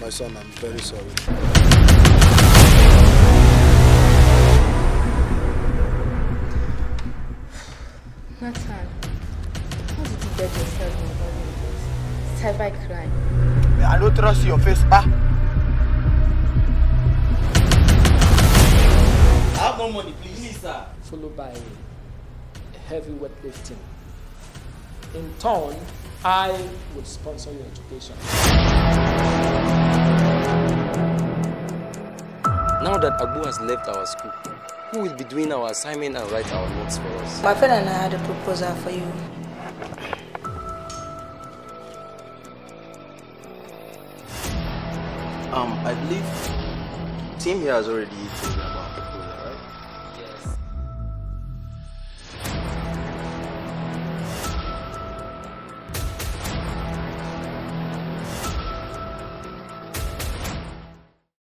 My son, I'm very sorry. Nathan, how did you get yourself involved in this? Cyber crime. I don't trust your face, ah. I have no money, please. Please, sir. followed by heavy weightlifting. In turn, I would sponsor your education. Now that Abu has left our school, who will be doing our assignment and write our notes for us? My friend and I had a proposal for you. Um, I believe Tim here has already told